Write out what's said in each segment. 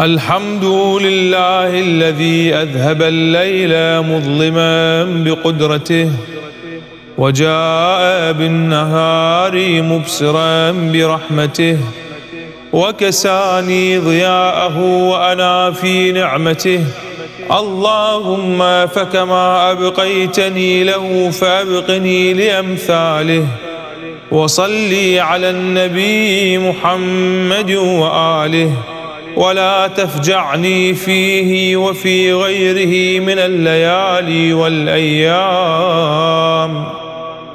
الحمد لله الذي أذهب الليل مظلما بقدرته وجاء بالنهار مبصرا برحمته وكساني ضياءه وأنا في نعمته. اللهم فكما أبقيتني له فأبقني لأمثاله وصلي على النبي محمد وآله. ولا تفجعني فيه وفي غيره من الليالي والأيام.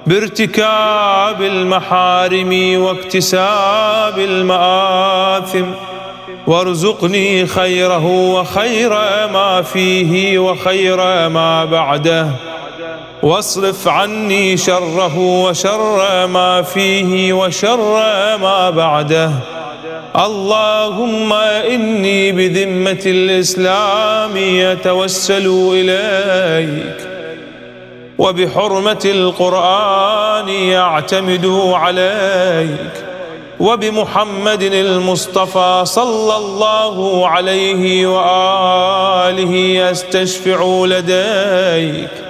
بارتكاب المحارم واكتساب المآثم وارزقني خيره وخير ما فيه وخير ما بعده. واصرف عني شره وشر ما فيه وشر ما بعده. اللهم إني بذمة الإسلام أتوسل إليك وبحرمة القرآن يعتمد عليك وبمحمد المصطفى صلى الله عليه وآله أستشفع لديك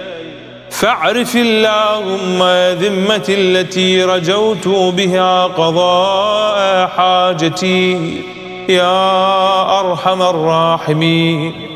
فاعرف اللهم ذمة التي رجوت بها قضاء حاجتي يا أرحم الراحمين.